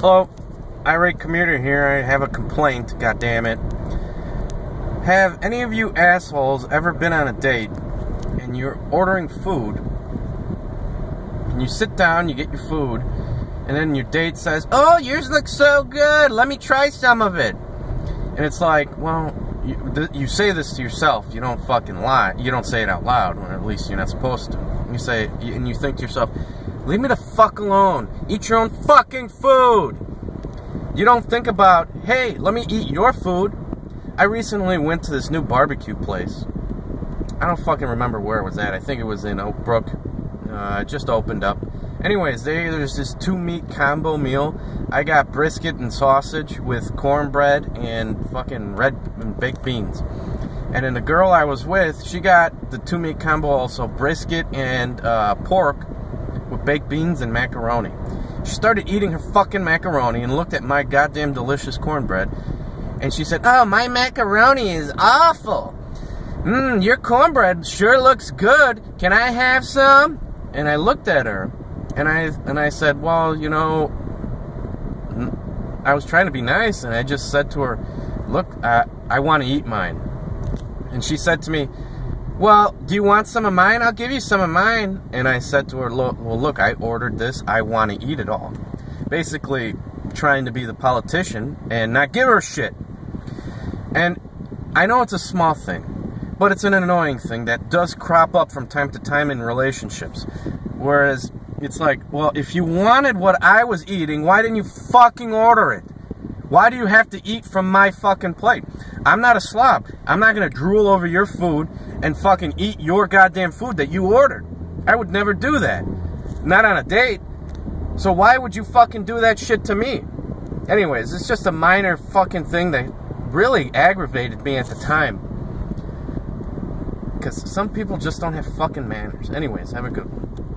Hello, irate commuter here. I have a complaint. God damn it. Have any of you assholes ever been on a date and you're ordering food and you sit down, you get your food, and then your date says, "Oh, yours looks so good. Let me try some of it." And it's like, well, you, you say this to yourself. You don't fucking lie. You don't say it out loud, or at least you're not supposed to. You say, and you think to yourself, Leave me the fuck alone. Eat your own fucking food. You don't think about, hey, let me eat your food. I recently went to this new barbecue place. I don't fucking remember where it was at. I think it was in Oak Brook. Uh, it just opened up. Anyways, they, there's this two meat combo meal. I got brisket and sausage with cornbread and fucking red and baked beans. And then the girl I was with, she got the two meat combo also brisket and uh, pork baked beans and macaroni. She started eating her fucking macaroni and looked at my goddamn delicious cornbread. And she said, Oh, my macaroni is awful. Mmm, your cornbread sure looks good. Can I have some? And I looked at her and I and I said, Well, you know, I was trying to be nice and I just said to her, Look, uh, I want to eat mine. And she said to me, well, do you want some of mine? I'll give you some of mine. And I said to her, look, well, look, I ordered this. I want to eat it all. Basically, trying to be the politician and not give her shit. And I know it's a small thing, but it's an annoying thing that does crop up from time to time in relationships. Whereas it's like, well, if you wanted what I was eating, why didn't you fucking order it? Why do you have to eat from my fucking plate? I'm not a slob. I'm not going to drool over your food and fucking eat your goddamn food that you ordered. I would never do that. Not on a date. So why would you fucking do that shit to me? Anyways, it's just a minor fucking thing that really aggravated me at the time. Because some people just don't have fucking manners. Anyways, have a good one.